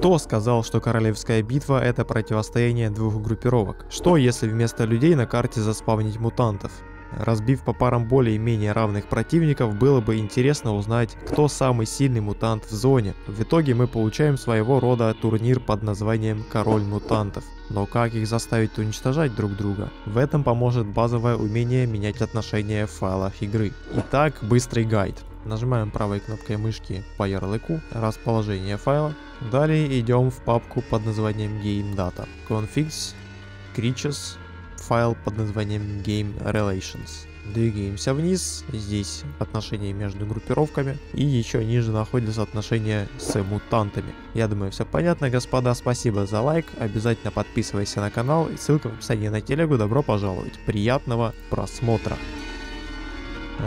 Кто сказал, что королевская битва это противостояние двух группировок? Что если вместо людей на карте заспавнить мутантов? Разбив по парам более-менее равных противников, было бы интересно узнать, кто самый сильный мутант в зоне. В итоге мы получаем своего рода турнир под названием «Король мутантов». Но как их заставить уничтожать друг друга? В этом поможет базовое умение менять отношения в файлах игры. Итак, быстрый гайд. Нажимаем правой кнопкой мышки по ярлыку расположение файла. Далее идем в папку под названием Game Data. Configs, Creatures, файл под названием Game Relations. Двигаемся вниз, здесь отношения между группировками, и еще ниже находятся отношения с мутантами. Я думаю, все понятно, господа, спасибо за лайк, обязательно подписывайся на канал, и ссылка в описании на телегу, добро пожаловать, приятного просмотра.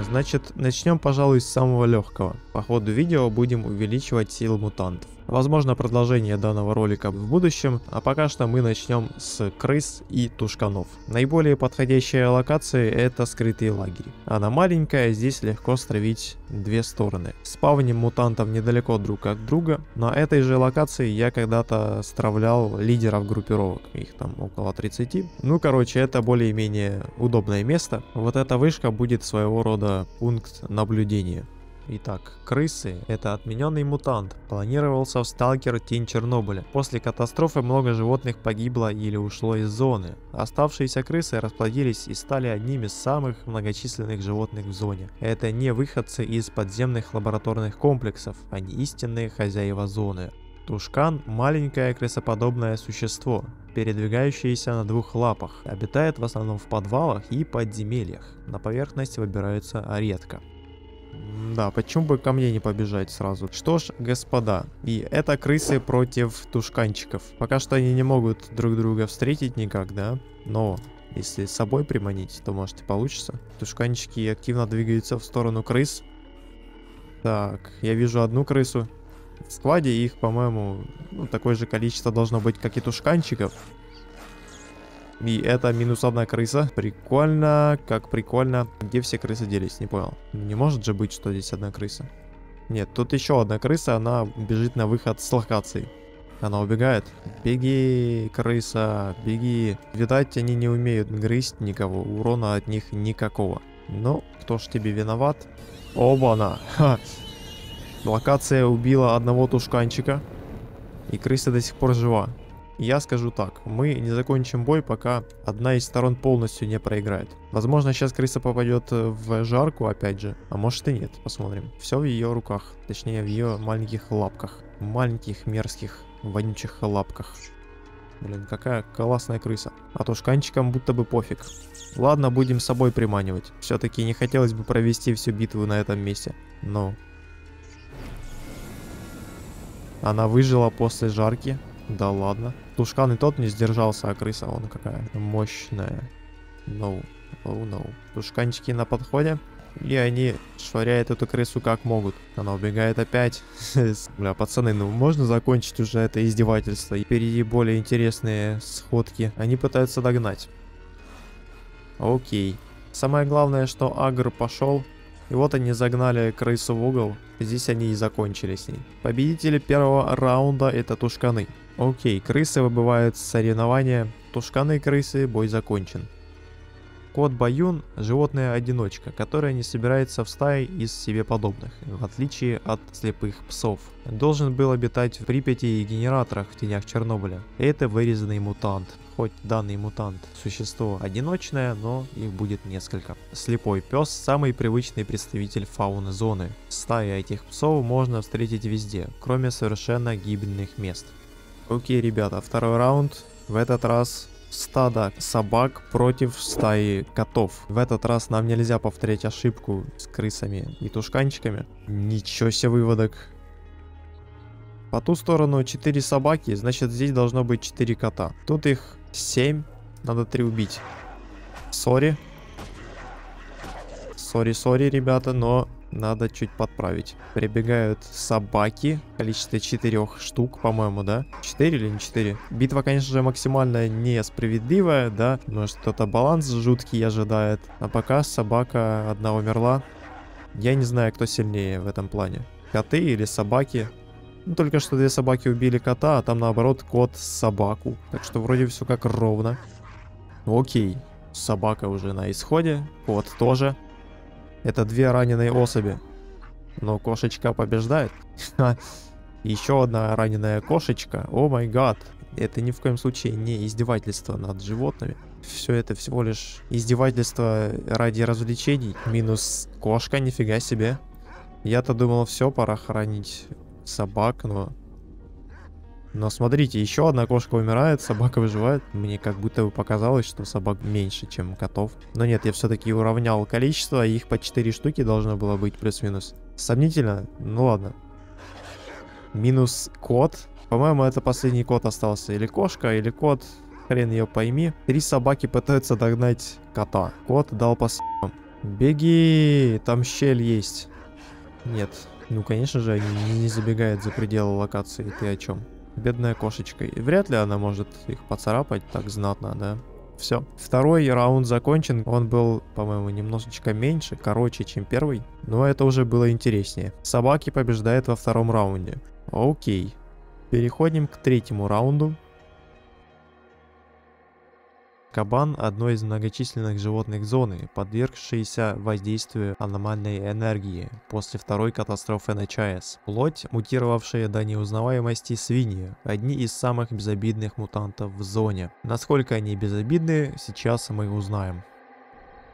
Значит, начнем, пожалуй, с самого легкого. По ходу видео будем увеличивать силу мутантов. Возможно продолжение данного ролика в будущем, а пока что мы начнем с крыс и тушканов. Наиболее подходящая локация это скрытые лагеря. Она маленькая, здесь легко стравить две стороны. Спавним мутантов недалеко друг от друга. На этой же локации я когда-то стравлял лидеров группировок, их там около 30. Ну короче, это более-менее удобное место. Вот эта вышка будет своего рода пункт наблюдения. Итак, крысы – это отмененный мутант. Планировался в Сталкер Тень Чернобыля. После катастрофы много животных погибло или ушло из зоны. Оставшиеся крысы расплодились и стали одними из самых многочисленных животных в зоне. Это не выходцы из подземных лабораторных комплексов, они истинные хозяева зоны. Тушкан – маленькое крысоподобное существо, передвигающееся на двух лапах. Обитает в основном в подвалах и подземельях. На поверхность выбираются редко. Да, почему бы ко мне не побежать сразу? Что ж, господа, и это крысы против тушканчиков. Пока что они не могут друг друга встретить никак, да? Но если с собой приманить, то может и получится. Тушканчики активно двигаются в сторону крыс. Так, я вижу одну крысу. В складе их, по-моему, ну, такое же количество должно быть, как и тушканчиков. И это минус одна крыса. Прикольно, как прикольно. Где все крысы делись, не понял. Не может же быть, что здесь одна крыса. Нет, тут еще одна крыса, она бежит на выход с локации. Она убегает. Беги, крыса, беги. Видать, они не умеют грызть никого, урона от них никакого. Ну, кто ж тебе виноват? Оба-на! Локация убила одного тушканчика. И крыса до сих пор жива. Я скажу так, мы не закончим бой, пока одна из сторон полностью не проиграет. Возможно, сейчас крыса попадет в жарку, опять же, а может и нет, посмотрим. Все в ее руках, точнее в ее маленьких лапках. Маленьких, мерзких, вонючих лапках. Блин, какая классная крыса. А то шканчикам будто бы пофиг. Ладно, будем с собой приманивать. Все-таки не хотелось бы провести всю битву на этом месте. Но... Она выжила после жарки. Да ладно. Тушкан и тот не сдержался, а крыса вон какая мощная. No. Oh no. Тушканчики на подходе. И они швыряют эту крысу как могут. Она убегает опять. Бля, пацаны, ну можно закончить уже это издевательство? И впереди более интересные сходки. Они пытаются догнать. Окей. Самое главное, что Агр пошел. И вот они загнали крысу в угол. Здесь они и закончили с ней. Победители первого раунда это тушканы. Окей, крысы выбывают с соревнования. Тушканы крысы, бой закончен. Кот Баюн – животное-одиночка, которое не собирается в стае из себе подобных, в отличие от слепых псов. Должен был обитать в Припяти и генераторах в тенях Чернобыля. Это вырезанный мутант. Хоть данный мутант существо одиночное, но их будет несколько. Слепой пес – самый привычный представитель фауны зоны. Стаи этих псов можно встретить везде, кроме совершенно гибельных мест. Окей, ребята, второй раунд. В этот раз стадо собак против стаи котов. В этот раз нам нельзя повторять ошибку с крысами и тушканчиками. Ничего себе выводок. По ту сторону 4 собаки, значит здесь должно быть 4 кота. Тут их 7, надо 3 убить. Сори. Сори-сори, ребята, но надо чуть подправить. Прибегают собаки. Количество четырех штук, по-моему, да? Четыре или не четыре? Битва, конечно же, максимально несправедливая, да? Может, кто-то баланс жуткий ожидает. А пока собака одна умерла. Я не знаю, кто сильнее в этом плане. Коты или собаки. Ну, только что две собаки убили кота, а там наоборот кот собаку. Так что вроде все как ровно. Окей. Собака уже на исходе, кот тоже. Это две раненые особи. Но кошечка побеждает. Еще одна раненая кошечка. О май гад. Это ни в коем случае не издевательство над животными. Все это всего лишь издевательство ради развлечений. Минус кошка, нифига себе. Я-то думал, все, пора хоронить собак, но... Но смотрите, еще одна кошка умирает, собака выживает. Мне как будто бы показалось, что собак меньше, чем котов. Но нет, я все-таки уравнял количество, их по 4 штуки должно было быть плюс-минус. Сомнительно? Ну ладно. Минус кот. По-моему, это последний кот остался. Или кошка, или кот. Хрен ее пойми. Три собаки пытаются догнать кота. Кот дал по Беги, там щель есть. Нет. Ну, конечно же, они не забегают за пределы локации. Ты о чем? Бедная кошечка. И вряд ли она может их поцарапать так знатно, да? Все. Второй раунд закончен. Он был, по-моему, немножечко меньше, короче, чем первый. Но это уже было интереснее. Собаки побеждают во втором раунде. Окей. Переходим к третьему раунду. Кабан – одно из многочисленных животных зоны, подвергшиеся воздействию аномальной энергии после второй катастрофы на ЧАЭС. Плоть, мутировавшая до неузнаваемости свиньи – одни из самых безобидных мутантов в зоне. Насколько они безобидны, сейчас мы узнаем.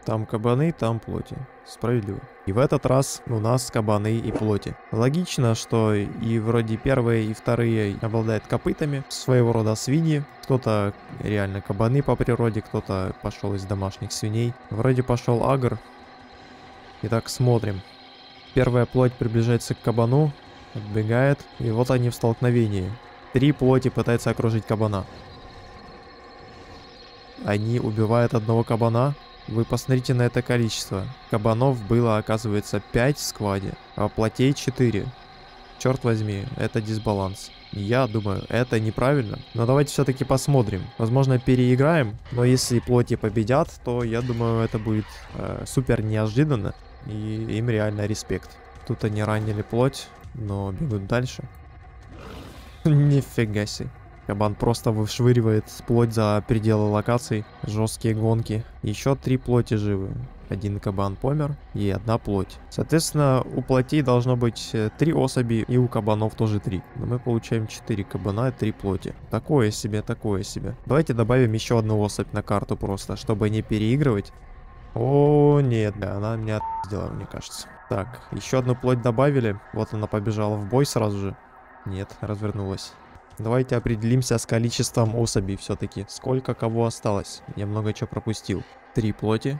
Там кабаны, там плоти. Справедливо. И в этот раз у нас кабаны и плоти. Логично, что и вроде первые и вторые обладают копытами, своего рода свиньи. Кто-то реально кабаны по природе, кто-то пошел из домашних свиней. Вроде пошел агр. Итак, смотрим. Первая плоть приближается к кабану, отбегает, и вот они в столкновении. Три плоти пытаются окружить кабана. Они убивают одного кабана, вы посмотрите на это количество. Кабанов было, оказывается, 5 в скваде, а плотей 4. Черт возьми, это дисбаланс. Я думаю, это неправильно. Но давайте все-таки посмотрим. Возможно, переиграем. Но если плоти победят, то я думаю, это будет э, супер неожиданно. И им реально респект. Тут они ранили плоть, но бегут дальше. Нифига себе. Кабан просто вышвыривает плоть за пределы локаций. Жесткие гонки. Еще три плоти живы. Один кабан помер и одна плоть. Соответственно, у плотей должно быть э, три особи и у кабанов тоже три. Но мы получаем 4 кабана и 3 плоти. Такое себе, такое себе. Давайте добавим еще одну особь на карту просто, чтобы не переигрывать. О, нет, да, она меня сделала, мне кажется. Так, еще одну плоть добавили. Вот она побежала в бой сразу же. Нет, развернулась. Давайте определимся с количеством особей все-таки. Сколько кого осталось? Я много чего пропустил. Три плоти.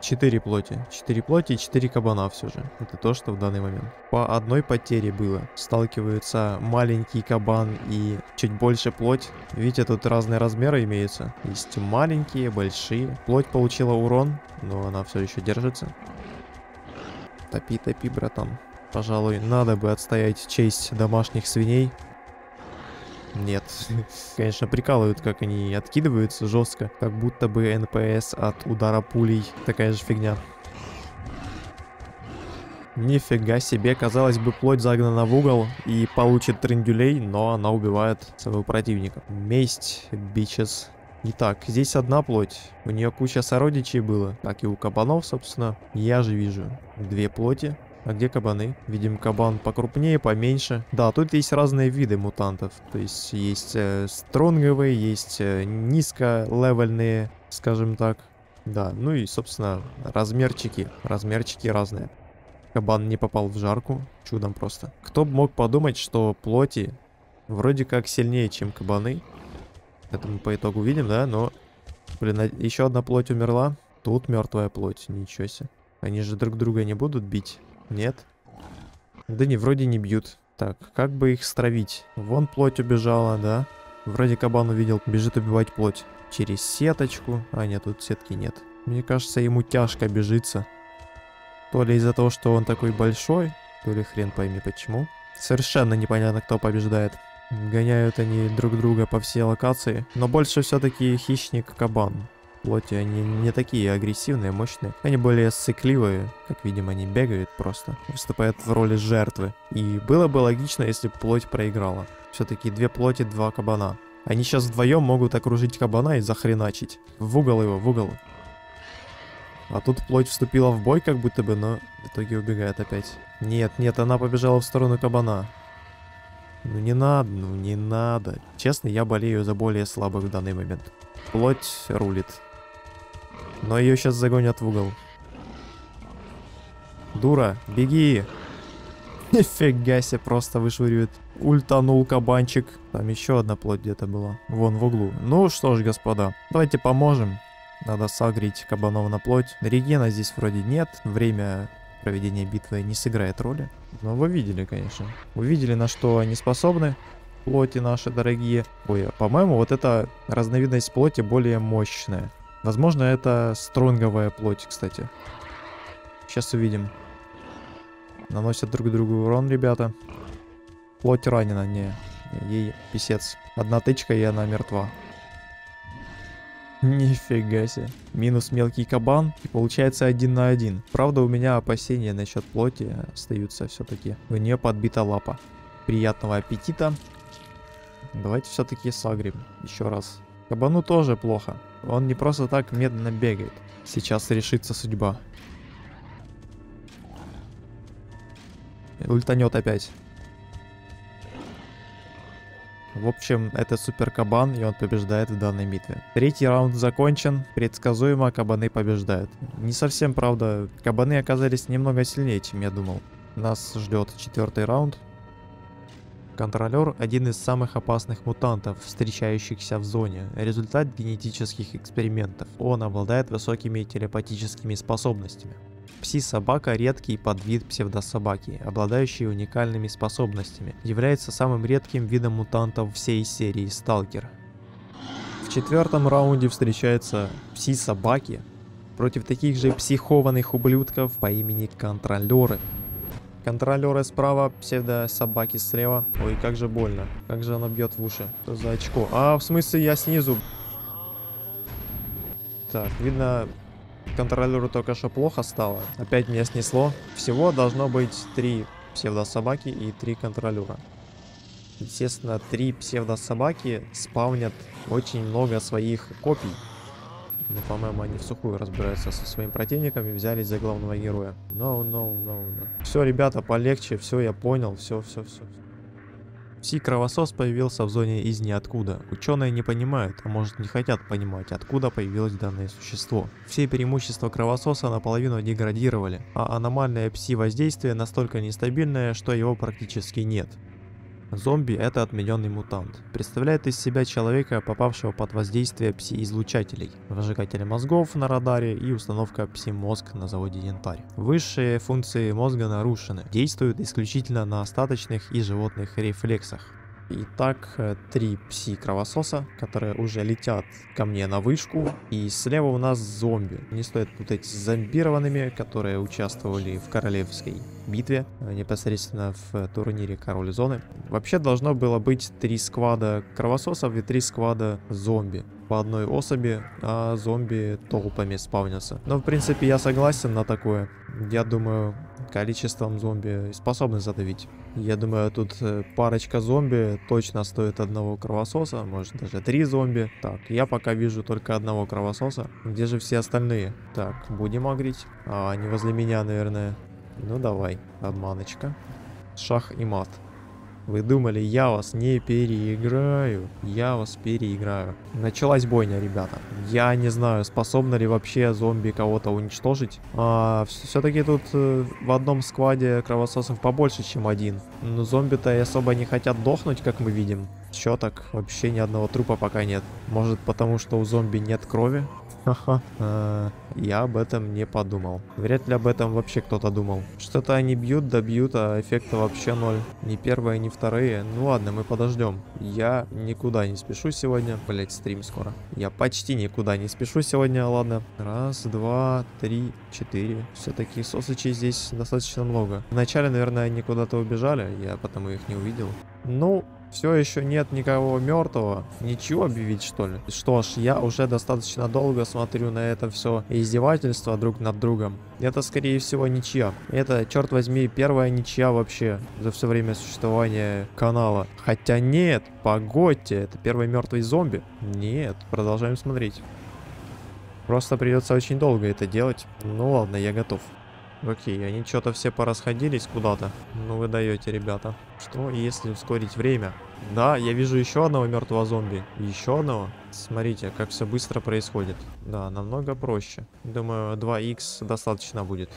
Четыре плоти. Четыре плоти и четыре кабана все же. Это то, что в данный момент. По одной потере было. Сталкиваются маленький кабан и чуть больше плоть. Видите, тут разные размеры имеются. Есть маленькие, большие. Плоть получила урон, но она все еще держится. Топи, топи, братан. Пожалуй, надо бы отстоять честь домашних свиней. Нет. Конечно, прикалывают, как они откидываются жестко. Как будто бы НПС от удара пулей. Такая же фигня. Нифига себе, казалось бы, плоть загнана в угол и получит трендюлей, но она убивает своего противника. Месть, bitches. Итак, здесь одна плоть. У нее куча сородичей было, как и у кабанов, собственно. Я же вижу две плоти. А где кабаны? Видим кабан покрупнее, поменьше. Да, тут есть разные виды мутантов. То есть есть э, стронговые, есть э, низколевельные, скажем так. Да, ну и, собственно, размерчики. Размерчики разные. Кабан не попал в жарку. Чудом просто. Кто бы мог подумать, что плоти вроде как сильнее, чем кабаны. Это мы по итогу видим, да? Но, блин, а еще одна плоть умерла. Тут мертвая плоть. Ничего себе. Они же друг друга не будут бить. Нет? Да не, вроде не бьют. Так, как бы их стравить? Вон плоть убежала, да? Вроде кабан увидел, бежит убивать плоть. Через сеточку. А, нет, тут сетки нет. Мне кажется, ему тяжко бежится. То ли из-за того, что он такой большой, то ли хрен пойми почему. Совершенно непонятно, кто побеждает. Гоняют они друг друга по всей локации. Но больше все-таки хищник кабан. Плоти, они не такие агрессивные, мощные. Они более сыкливые, как видим, они бегают просто, выступают в роли жертвы. И было бы логично, если плоть проиграла. Все-таки две плоти, два кабана. Они сейчас вдвоем могут окружить кабана и захреначить. В угол его, в угол. А тут плоть вступила в бой как будто бы, но в итоге убегает опять. Нет, нет, она побежала в сторону кабана. Ну не надо, ну не надо. Честно, я болею за более слабых в данный момент. Плоть рулит. Но ее сейчас загонят в угол. Дура, беги! Нифига себе, просто вышвыривает. Ультанул кабанчик. Там еще одна плоть где-то была. Вон в углу. Ну что ж, господа, давайте поможем. Надо сагрить кабанов на плоть. Регена здесь вроде нет. Время проведения битвы не сыграет роли. Но вы видели, конечно. Вы видели, на что они способны. Плоти наши дорогие. Ой, а, по-моему, вот эта разновидность плоти более мощная. Возможно, это стронговая плоть, кстати. Сейчас увидим. Наносят друг другу урон, ребята. Плоть ранена, не. Ей писец. Одна тычка, и она мертва. Нифига себе. Минус мелкий кабан. И получается один на один. Правда, у меня опасения насчет плоти остаются все-таки. У нее подбита лапа. Приятного аппетита. Давайте все-таки сагрим. Еще раз. Кабану тоже плохо. Он не просто так медленно бегает. Сейчас решится судьба. Ультанет опять. В общем, это супер кабан, и он побеждает в данной битве. Третий раунд закончен. Предсказуемо кабаны побеждают. Не совсем, правда. Кабаны оказались немного сильнее, чем я думал. Нас ждет четвертый раунд. Контролер – один из самых опасных мутантов, встречающихся в зоне. Результат генетических экспериментов. Он обладает высокими телепатическими способностями. Пси-собака – редкий подвид псевдособаки, обладающий уникальными способностями, является самым редким видом мутантов всей серии Сталкер. В четвертом раунде встречаются пси-собаки против таких же психованных ублюдков по имени Контролеры. Контролеры справа, псевдо-собаки слева. Ой, как же больно. Как же она бьет в уши. Что за очко? А, в смысле я снизу. Так, видно, контролеру только что плохо стало. Опять меня снесло. Всего должно быть три псевдособаки и три контролера. Естественно, три псевдособаки спавнят очень много своих копий. Но, по-моему, они в сухую разбираются со своими противниками, взялись за главного героя. No, no, no, no. Все, ребята, полегче, все, я понял, все, все, все. Пси-кровосос появился в зоне из ниоткуда. Ученые не понимают, а может не хотят понимать, откуда появилось данное существо. Все преимущества кровососа наполовину деградировали, а аномальное пси-воздействие настолько нестабильное, что его практически нет. Зомби – это отмененный мутант. Представляет из себя человека, попавшего под воздействие пси-излучателей, выжигателя мозгов на радаре и установка пси-мозг на заводе Янтарь. Высшие функции мозга нарушены, действуют исключительно на остаточных и животных рефлексах. Итак, э, три пси-кровососа, которые уже летят ко мне на вышку. И слева у нас зомби. Не стоит путать с зомбированными, которые участвовали в королевской битве, э, непосредственно в турнире Король Зоны. Вообще должно было быть три сквада кровососов и три сквада зомби по одной особи, а зомби толпами спавнятся. Но в принципе я согласен на такое. Я думаю, количеством зомби способны задавить. Я думаю, тут э, парочка зомби точно стоит одного кровососа, может даже три зомби. Так, я пока вижу только одного кровососа. Где же все остальные? Так, будем агрить. А, они возле меня, наверное. Ну давай, обманочка. Шах и мат. Вы думали, я вас не переиграю? Я вас переиграю. Началась бойня, ребята. Я не знаю, способны ли вообще зомби кого-то уничтожить. А, Все-таки тут э, в одном складе кровососов побольше, чем один. Но зомби-то особо не хотят дохнуть, как мы видим. Чё так? Вообще ни одного трупа пока нет. Может потому, что у зомби нет крови? Ха-ха. А, я об этом не подумал. Вряд ли об этом вообще кто-то думал. Что-то они бьют, добьют, а эффекта вообще ноль. Ни первые, ни вторые. Ну ладно, мы подождем. Я никуда не спешу сегодня. Блять, стрим скоро. Я почти никуда не спешу сегодня, ладно. Раз, два, три, четыре. Все-таки сосочей здесь достаточно много. Вначале, наверное, они куда-то убежали, я потому их не увидел. Ну, Все еще нет никого мертвого. Ничего объявить, что ли? Что ж, я уже достаточно долго смотрю на это все издевательство друг над другом. Это, скорее всего, ничья. Это, черт возьми, первая ничья вообще за все время существования канала. Хотя нет, погодьте, это первый мертвый зомби. Нет, продолжаем смотреть. Просто придется очень долго это делать. Ну ладно, я готов. Окей, они что-то все порасходились куда-то. Ну вы даете, ребята. Что, если ускорить время? Да, я вижу еще одного мертвого зомби. Еще одного. Смотрите, как все быстро происходит. Да, намного проще. Думаю, 2х достаточно будет.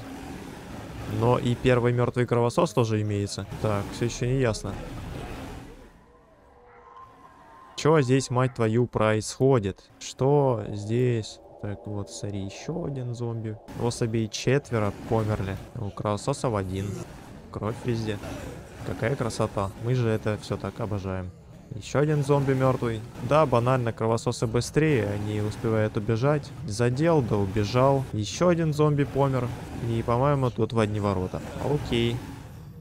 Но и первый мертвый кровосос тоже имеется. Так, все еще не ясно. Что здесь, мать твою, происходит? Что здесь? Так, вот, смотри, еще один зомби. Особей четверо померли. У кровососов один. Кровь везде. Какая красота. Мы же это все так обожаем. Еще один зомби мертвый. Да, банально, кровососы быстрее, они успевают убежать. Задел, да убежал. Еще один зомби помер. И, по-моему, тут в одни ворота. Окей.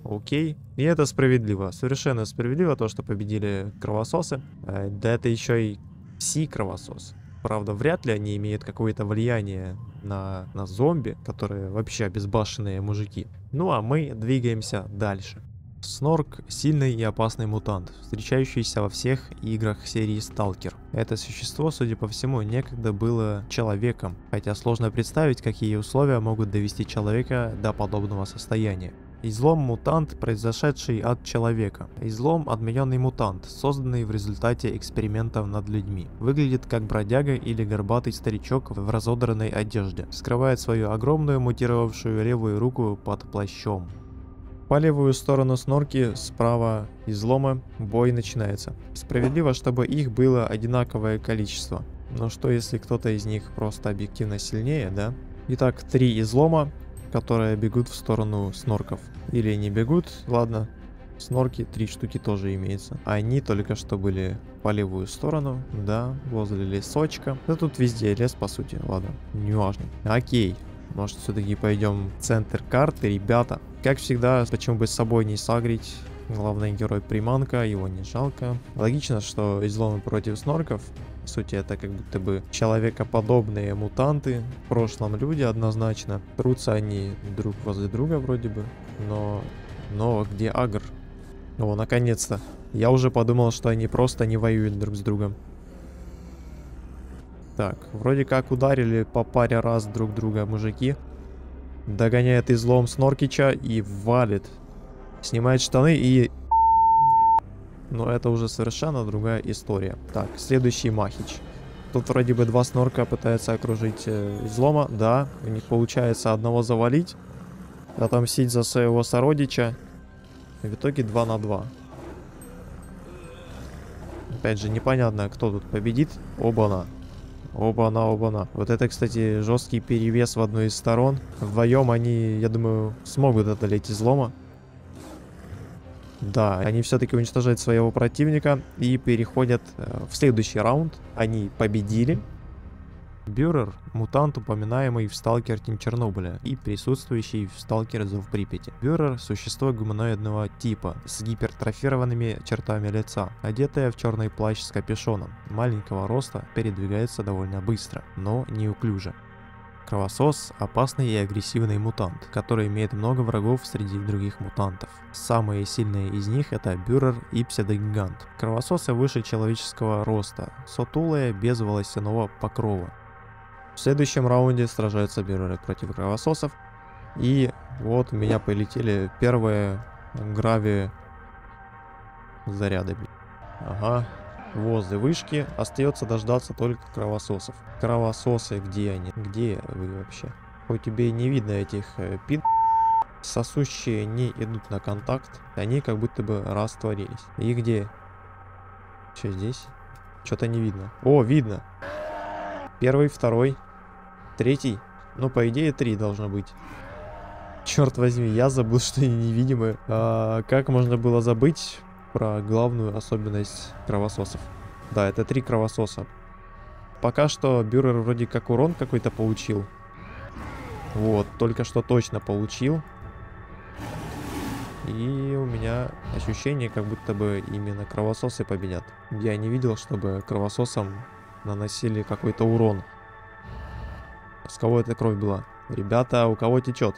Окей. И это справедливо. Совершенно справедливо то, что победили кровососы. Э, да это еще и пси-кровосос. Правда, вряд ли они имеют какое-то влияние на, на зомби, которые вообще обезбашенные мужики. Ну а мы двигаемся дальше. Снорк – сильный и опасный мутант, встречающийся во всех играх серии Сталкер. Это существо, судя по всему, некогда было человеком, хотя сложно представить, какие условия могут довести человека до подобного состояния. Излом мутант, произошедший от человека. Излом отмененный мутант, созданный в результате экспериментов над людьми. Выглядит как бродяга или горбатый старичок в разодранной одежде. Скрывает свою огромную мутировавшую левую руку под плащом. По левую сторону снорки, справа излома, бой начинается. Справедливо, чтобы их было одинаковое количество. Но что если кто-то из них просто объективно сильнее, да? Итак, три излома, которые бегут в сторону снорков. Или не бегут, ладно. Снорки, три штуки тоже имеется. Они только что были по левую сторону, да, возле лесочка. Да тут везде лес, по сути, ладно, не важно. Окей, может все-таки пойдем в центр карты, ребята. Как всегда, почему бы с собой не сагрить Главный герой приманка, его не жалко. Логично, что изломы против снорков. По сути, это как будто бы человекоподобные мутанты. В прошлом люди однозначно. Трутся они друг возле друга вроде бы. Но... Но где Агр? О, наконец-то. Я уже подумал, что они просто не воюют друг с другом. Так, вроде как ударили по паре раз друг друга мужики. Догоняет излом Сноркича и валит снимает штаны и... Но это уже совершенно другая история. Так, следующий Махич. Тут вроде бы два снорка пытаются окружить э, излома. Да, у них получается одного завалить. Отомстить за своего сородича. в итоге 2 на 2. Опять же, непонятно, кто тут победит. Оба-на. Оба-на, оба-на. Вот это, кстати, жесткий перевес в одну из сторон. Вдвоем они, я думаю, смогут одолеть излома. Да, они все-таки уничтожают своего противника и переходят э, в следующий раунд. Они победили. Бюрер – мутант, упоминаемый в Сталкер Тим Чернобыля и присутствующий в Сталкер Зов Припяти. Бюрер – существо гуманоидного типа с гипертрофированными чертами лица, одетое в черный плащ с капюшоном. Маленького роста, передвигается довольно быстро, но неуклюже. Кровосос – опасный и агрессивный мутант, который имеет много врагов среди других мутантов. Самые сильные из них это Бюрер и Псевдогигант. Кровососы выше человеческого роста, сутулые, без волосяного покрова. В следующем раунде сражаются Бюреры против кровососов. И вот у меня полетели первые грави заряды. Ага, возле вышки. Остается дождаться только кровососов. Кровососы, где они? Где вы вообще? Хоть тебе не видно этих э, пин... Сосущие не идут на контакт. Они как будто бы растворились. И где? Что здесь? Что-то не видно. О, видно. Первый, второй, третий. Ну, по идее, три должно быть. Черт возьми, я забыл, что они невидимые. А, как можно было забыть? Про главную особенность кровососов. Да, это три кровососа. Пока что Бюрер вроде как урон какой-то получил. Вот, только что точно получил. И у меня ощущение, как будто бы именно кровососы победят. Я не видел, чтобы кровососам наносили какой-то урон. С кого эта кровь была? Ребята, у кого течет?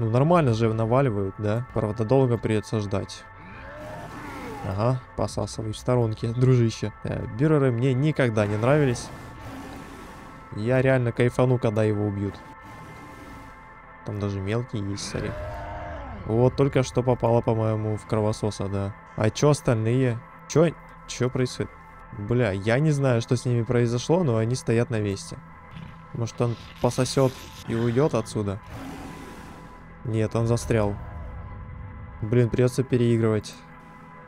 Ну нормально же наваливают, да? Правда, долго придется ждать. Ага, посасывай в сторонке, дружище. Э, бюреры мне никогда не нравились. Я реально кайфану, когда его убьют. Там даже мелкие есть, смотри. Вот, только что попало, по-моему, в кровососа, да. А чё остальные? Чё, чё происходит? Бля, я не знаю, что с ними произошло, но они стоят на месте. Может, он пососет и уйдет отсюда? Нет, он застрял. Блин, придется переигрывать.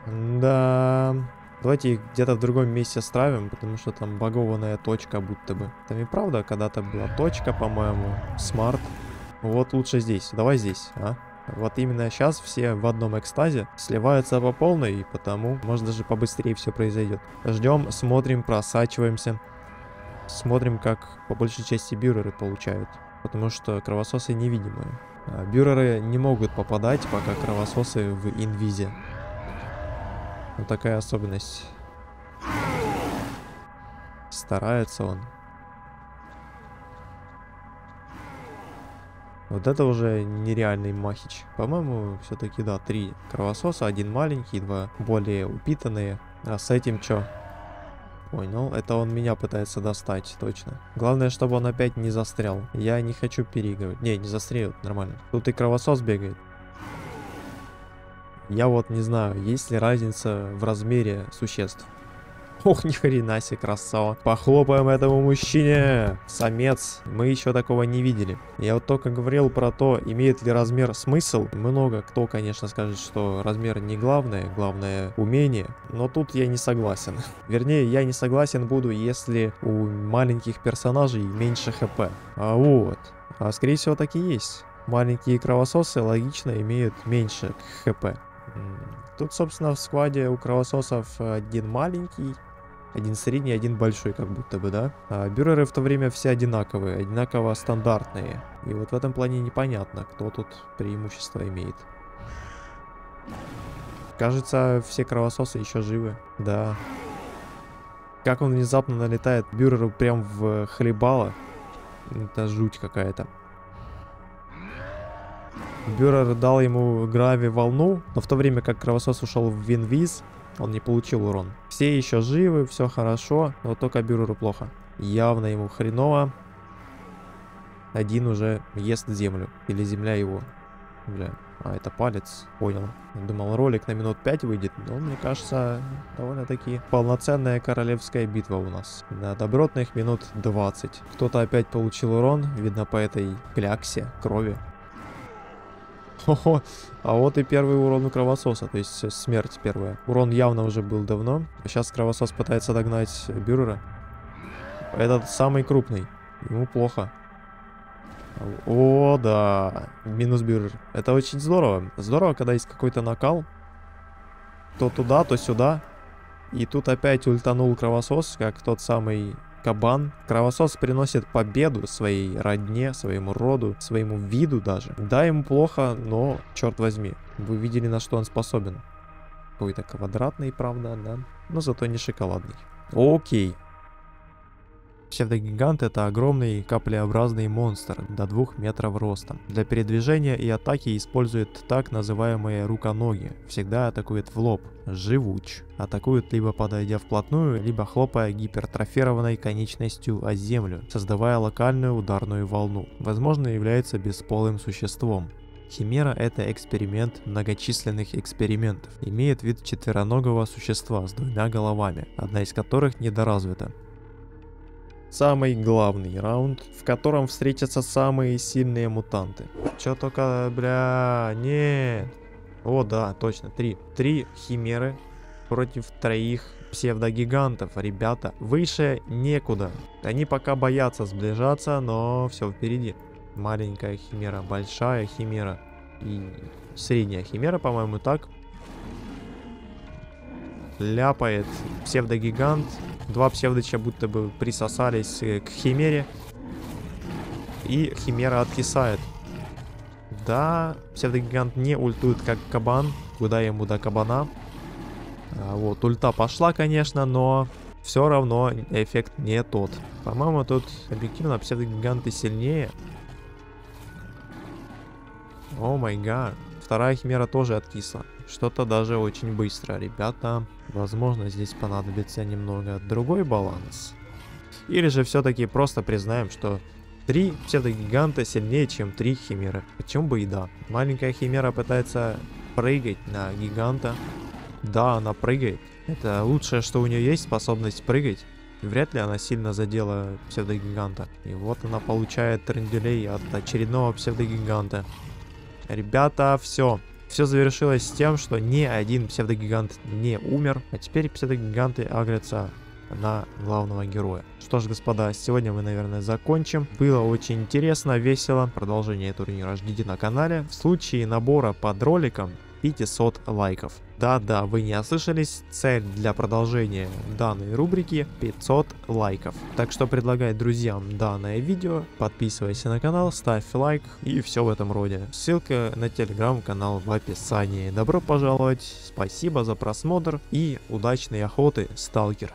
Да. Давайте их где-то в другом месте стравим, потому что там багованная точка будто бы. Там и правда когда-то была точка, по-моему, смарт. Вот лучше здесь. Давай здесь, а? Вот именно сейчас все в одном экстазе сливаются по полной, и потому, может, даже побыстрее все произойдет. Ждем, смотрим, просачиваемся. Смотрим, как по большей части бюреры получают. Потому что кровососы невидимые. А бюреры не могут попадать, пока кровососы в инвизе. Вот такая особенность. Старается он. Вот это уже нереальный махич. По-моему, все-таки, да, три кровососа, один маленький, два более упитанные. А с этим что? Понял, это он меня пытается достать, точно. Главное, чтобы он опять не застрял. Я не хочу переигрывать. Не, не застряют, нормально. Тут и кровосос бегает. Я вот не знаю, есть ли разница в размере существ. Ох, ни хрена себе, красава. Похлопаем этому мужчине. Самец. Мы еще такого не видели. Я вот только говорил про то, имеет ли размер смысл. Много кто, конечно, скажет, что размер не главное, главное умение. Но тут я не согласен. Вернее, я не согласен буду, если у маленьких персонажей меньше хп. А вот. А скорее всего так и есть. Маленькие кровососы логично имеют меньше хп. Тут, собственно, в складе у кровососов один маленький, один средний, один большой, как будто бы, да? А бюреры в то время все одинаковые, одинаково стандартные. И вот в этом плане непонятно, кто тут преимущество имеет. Кажется, все кровососы еще живы. Да. Как он внезапно налетает бюреру прям в хлебало. Это жуть какая-то. Бюрер дал ему грави волну, но в то время как кровосос ушел в Винвиз, он не получил урон. Все еще живы, все хорошо, но только Бюреру плохо. Явно ему хреново. Один уже ест землю. Или земля его. Бля. А, это палец. Понял. Думал, ролик на минут 5 выйдет, но мне кажется, довольно-таки полноценная королевская битва у нас. На добротных минут 20. Кто-то опять получил урон, видно по этой кляксе крови. Хо-хо. А вот и первый урон у кровососа, то есть смерть первая. Урон явно уже был давно. Сейчас кровосос пытается догнать Бюрера. Этот самый крупный. Ему плохо. О, да. Минус Бюрер. Это очень здорово. Здорово, когда есть какой-то накал. То туда, то сюда. И тут опять ультанул кровосос, как тот самый Кабан. Кровосос приносит победу своей родне, своему роду, своему виду даже. Да, ему плохо, но, черт возьми, вы видели, на что он способен. Какой-то квадратный, правда, да, но зато не шоколадный. Окей, Псевдогигант это огромный каплеобразный монстр до 2 метров ростом. Для передвижения и атаки использует так называемые руконоги. Всегда атакует в лоб. Живуч. Атакует либо подойдя вплотную, либо хлопая гипертрофированной конечностью о землю, создавая локальную ударную волну. Возможно является бесполым существом. Химера – это эксперимент многочисленных экспериментов. Имеет вид четвероногого существа с двумя головами, одна из которых недоразвита самый главный раунд, в котором встретятся самые сильные мутанты. Чё только, бля, нет. О, да, точно, три. Три химеры против троих псевдогигантов. Ребята, выше некуда. Они пока боятся сближаться, но все впереди. Маленькая химера, большая химера и средняя химера, по-моему, так. Ляпает псевдогигант Два псевдоча будто бы присосались э, к Химере. И Химера откисает. Да, псевдогигант не ультует как кабан. Куда ему до кабана? А, вот, ульта пошла, конечно, но все равно эффект не тот. По-моему, тут объективно псевдогиганты сильнее. О май гад. Вторая химера тоже откисла. Что-то даже очень быстро, ребята. Возможно, здесь понадобится немного другой баланс. Или же все-таки просто признаем, что три псевдогиганта сильнее, чем три химеры. Почему бы и да. Маленькая химера пытается прыгать на гиганта. Да, она прыгает. Это лучшее, что у нее есть, способность прыгать. Вряд ли она сильно задела псевдогиганта. И вот она получает тренделей от очередного псевдогиганта. Ребята, все. Все завершилось тем, что ни один псевдогигант не умер, а теперь псевдогиганты агрятся на главного героя. Что ж, господа, сегодня мы, наверное, закончим. Было очень интересно, весело. Продолжение турнира ждите на канале. В случае набора под роликом 500 лайков. Да-да, вы не ослышались, цель для продолжения данной рубрики 500 лайков. Так что предлагай друзьям данное видео, подписывайся на канал, ставь лайк и все в этом роде. Ссылка на телеграм-канал в описании. Добро пожаловать, спасибо за просмотр и удачной охоты, сталкер.